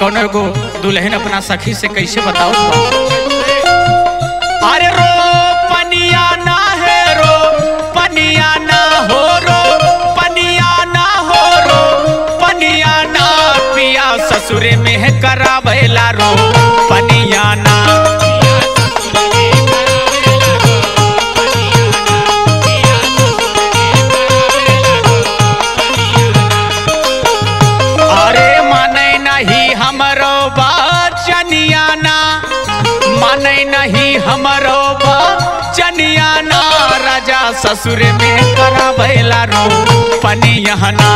कौन गो? दुल्हन अपना सखी से कैसे बताओ अरे रो हमरो चनिया ना राजा ससुर में करा भैला रो पनिया ना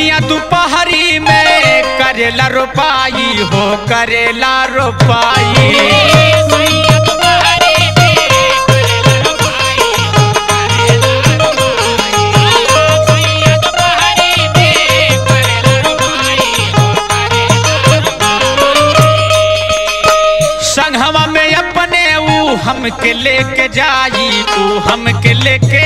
सैया दोपहरी में करेला रोपाई हो करेला रोपाई। हमके लेके जाई ऊ हमके लेके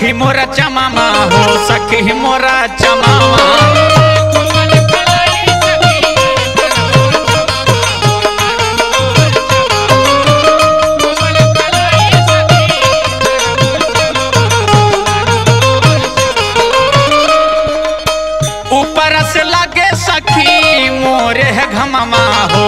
सखी मोरा चमामा हो सखी मोरा चमामा। ऊपर से लगे सखी मोरे घमामा हो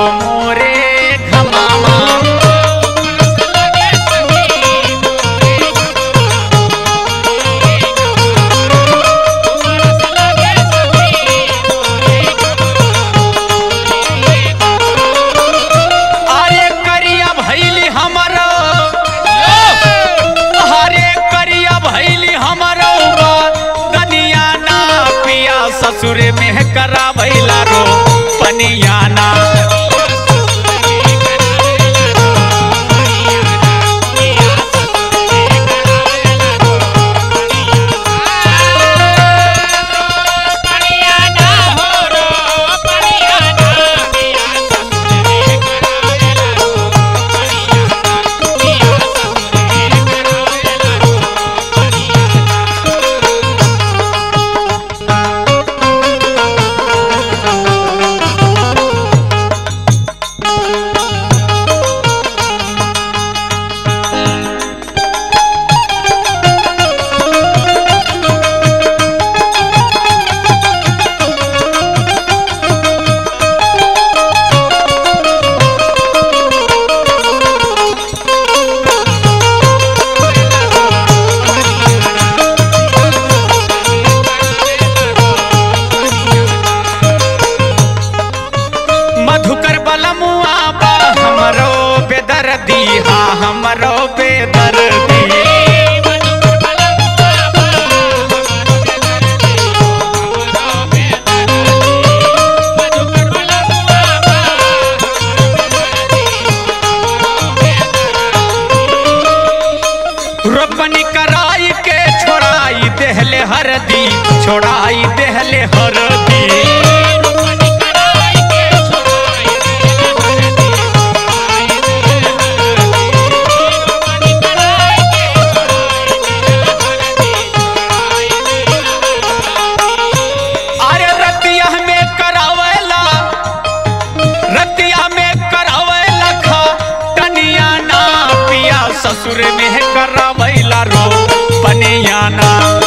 बलमुआ बा हमरो बेदर्दी हा हमरो करावेला रो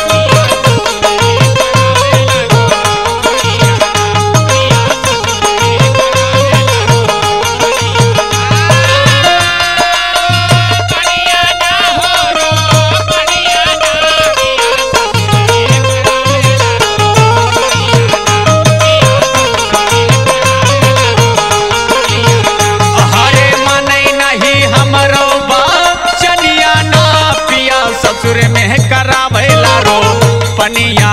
चनिया